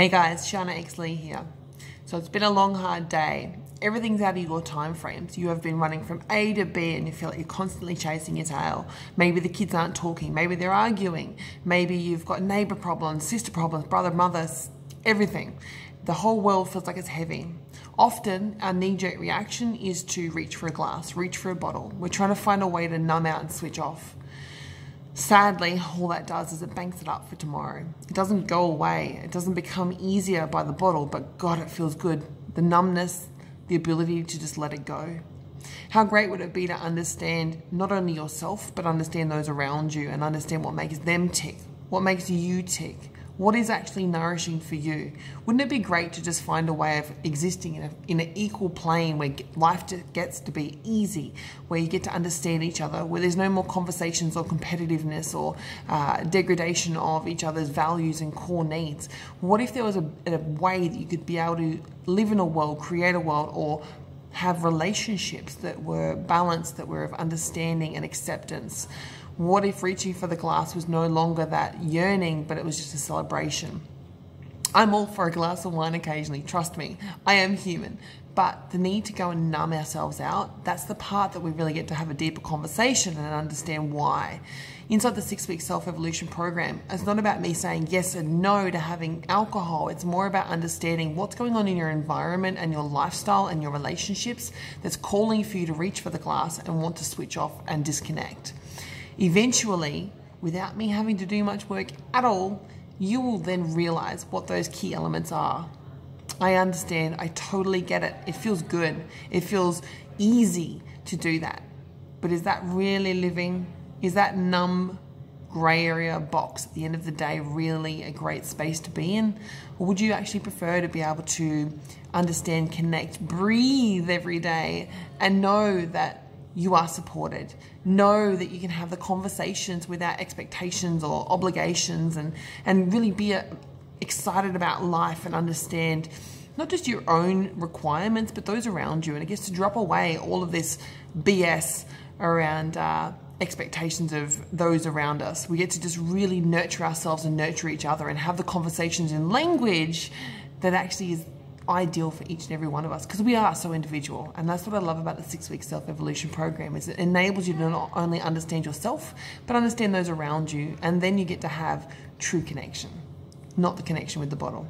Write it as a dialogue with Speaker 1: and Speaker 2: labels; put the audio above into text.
Speaker 1: Hey guys, Sharna X Lee here. So it's been a long, hard day. Everything's out of your time frames. You have been running from A to B and you feel like you're constantly chasing your tail. Maybe the kids aren't talking. Maybe they're arguing. Maybe you've got neighbor problems, sister problems, brother, mother, everything. The whole world feels like it's heavy. Often, our knee jerk reaction is to reach for a glass, reach for a bottle. We're trying to find a way to numb out and switch off. Sadly, all that does is it banks it up for tomorrow. It doesn't go away. It doesn't become easier by the bottle, but God, it feels good. The numbness, the ability to just let it go. How great would it be to understand not only yourself, but understand those around you and understand what makes them tick, what makes you tick, what is actually nourishing for you? Wouldn't it be great to just find a way of existing in, a, in an equal plane where life gets to be easy, where you get to understand each other, where there's no more conversations or competitiveness or uh, degradation of each other's values and core needs? What if there was a, a way that you could be able to live in a world, create a world, or have relationships that were balanced, that were of understanding and acceptance? What if reaching for the glass was no longer that yearning, but it was just a celebration? I'm all for a glass of wine occasionally, trust me. I am human. But the need to go and numb ourselves out, that's the part that we really get to have a deeper conversation and understand why. Inside the six week self evolution program, it's not about me saying yes and no to having alcohol. It's more about understanding what's going on in your environment and your lifestyle and your relationships that's calling for you to reach for the glass and want to switch off and disconnect. Eventually, without me having to do much work at all, you will then realize what those key elements are. I understand, I totally get it. It feels good, it feels easy to do that. But is that really living? Is that numb grey area box at the end of the day really a great space to be in? Or would you actually prefer to be able to understand, connect, breathe every day and know that you are supported. Know that you can have the conversations without expectations or obligations and, and really be a, uh, excited about life and understand not just your own requirements, but those around you. And it gets to drop away all of this BS around uh, expectations of those around us. We get to just really nurture ourselves and nurture each other and have the conversations in language that actually is ideal for each and every one of us because we are so individual. And that's what I love about the six week self evolution program is it enables you to not only understand yourself but understand those around you and then you get to have true connection not the connection with the bottle